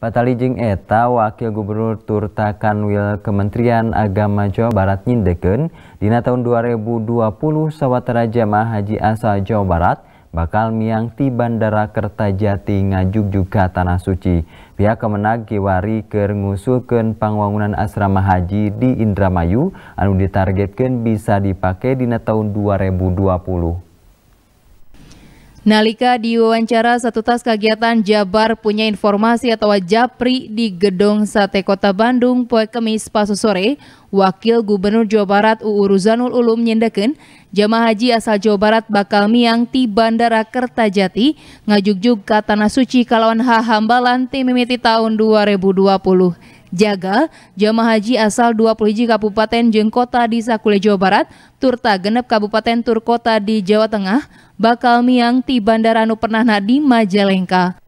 Patalijing eta Wakil Gubernur Turta Kanwil Kementerian Agama Jawa Barat nyindeken dina tahun 2020 sawatara jamaah haji asal Jawa Barat bakal miang ti Bandara Kertajati ngajuk ka Tanah Suci. Pihak Kemenag kiwari keur ngusulkeun pangwangunan asrama haji di Indramayu anu ditargetkeun bisa dipakai dina tahun 2020. Nalika diwawancara satu tas kegiatan Jabar punya informasi atau Japri di Gedung Sate Kota Bandung poe Kemis pas sore, Wakil Gubernur Jawa Barat UU Ruzanul Ulum nyendekeun jamaah haji asal Jawa Barat bakal miang ti Bandara Kertajati ngajugjug ka Tanah Suci kalawan hahambalan tim mimiti tahun 2020 jaga jamaah haji asal 20 kabupaten jeung kota di Sakule Jawa Barat turta genep kabupaten tur kota di Jawa Tengah bakal miang ti bandara anu pernah di Majalengka.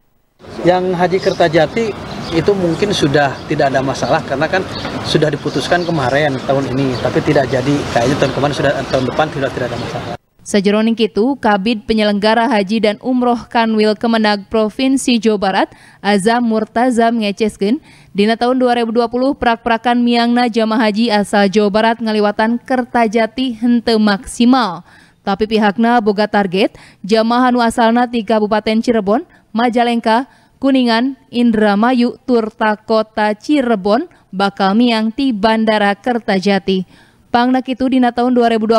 Yang Haji Kertajati itu mungkin sudah tidak ada masalah karena kan sudah diputuskan kemarin tahun ini tapi tidak jadi kayaknya tahun kemarin sudah tahun depan tidak tidak ada masalah. Sejeroning itu, Kabid Penyelenggara Haji dan Umroh Kanwil Kemenag Provinsi Jawa Barat, Azam Murtaza ngeceskeun dina tahun 2020 prak-prakan miangna jamaah haji asal Jawa Barat ngaliwatan Kertajati hente maksimal. Tapi pihaknya boga target jamaah anu asalna di Kabupaten Cirebon, Majalengka, Kuningan, Indramayu, Turta Kota Cirebon bakal miang ti Bandara Kertajati. Pangnak itu dina tahun 2020,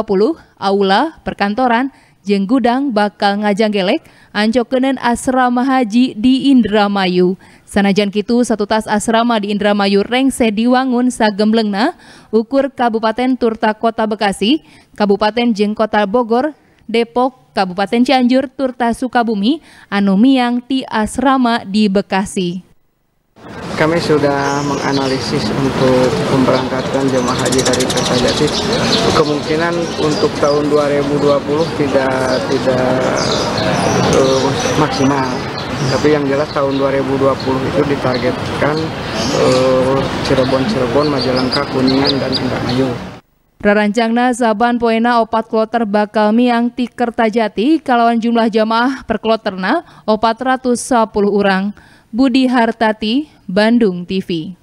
aula, perkantoran, jeng gudang bakal ngajang gelek ancokenen asrama haji di Indramayu. Sanajan kitu satu tas asrama di Indramayu rengse diwangun sagemblengna ukur Kabupaten Turta Kota Bekasi, Kabupaten Jeng Kota Bogor, Depok, Kabupaten Cianjur, Turta Sukabumi, anu miang ti asrama di Bekasi. Kami sudah menganalisis untuk memberangkatkan jemaah haji dari Kertajati. Kemungkinan untuk tahun 2020 tidak tidak uh, maksimal tapi yang jelas tahun 2020 itu ditargetkan Cirebon-Cirebon, uh, Majalengka, Kuningan, dan Indramayu. Rarancangna saban poena opat kloter bakal miang ti Kertajati kalawan jumlah jamaah per kloterna 410 orang. Budi Hartati, Bandung TV.